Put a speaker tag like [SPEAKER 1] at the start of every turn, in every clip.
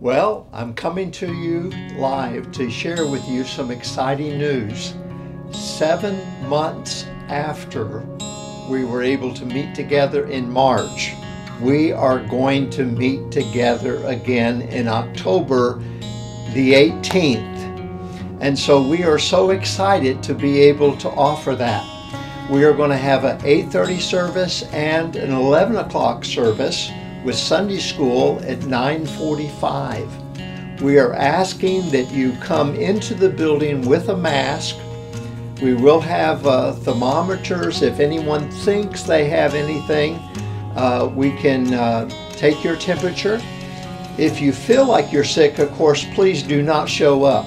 [SPEAKER 1] Well, I'm coming to you live to share with you some exciting news. Seven months after we were able to meet together in March, we are going to meet together again in October the 18th. And so we are so excited to be able to offer that. We are going to have an 8:30 service and an 11 o'clock service with Sunday school at 9:45. We are asking that you come into the building with a mask. We will have uh, thermometers. If anyone thinks they have anything, uh, we can uh, take your temperature. If you feel like you're sick, of course, please do not show up.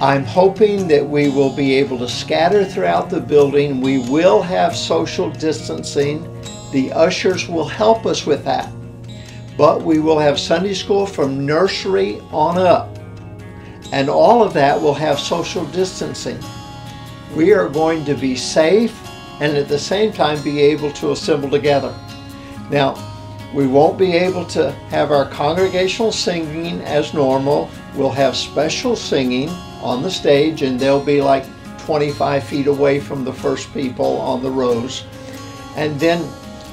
[SPEAKER 1] I'm hoping that we will be able to scatter throughout the building. We will have social distancing. The ushers will help us with that. But we will have Sunday school from nursery on up. And all of that will have social distancing. We are going to be safe and at the same time be able to assemble together. Now, we won't be able to have our congregational singing as normal. We'll have special singing on the stage and they'll be like 25 feet away from the first people on the rows. And then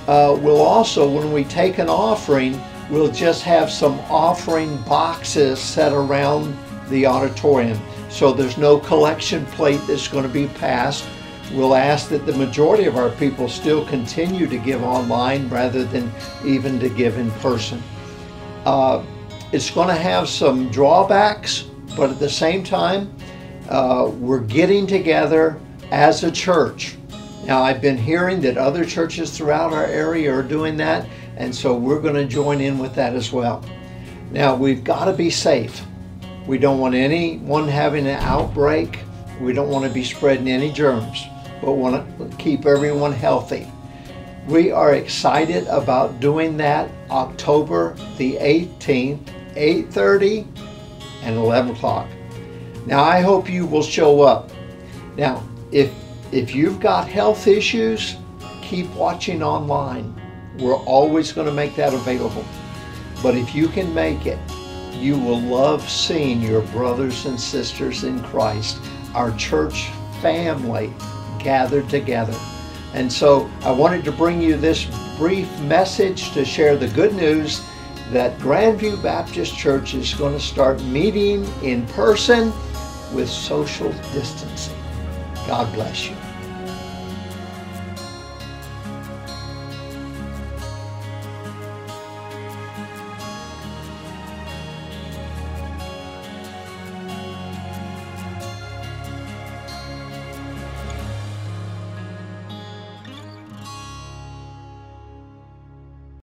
[SPEAKER 1] uh, we'll also, when we take an offering, we'll just have some offering boxes set around the auditorium. So there's no collection plate that's going to be passed. We'll ask that the majority of our people still continue to give online rather than even to give in person. Uh, it's going to have some drawbacks but at the same time, uh, we're getting together as a church. Now, I've been hearing that other churches throughout our area are doing that, and so we're going to join in with that as well. Now, we've got to be safe. We don't want anyone having an outbreak. We don't want to be spreading any germs, but want to keep everyone healthy. We are excited about doing that October the 18th, 8:30 and 11 o'clock. Now, I hope you will show up. Now, if, if you've got health issues, keep watching online. We're always going to make that available. But if you can make it, you will love seeing your brothers and sisters in Christ, our church family, gathered together. And so I wanted to bring you this brief message to share the good news that Grand View Baptist Church is going to start meeting in person with social distancing. God bless you.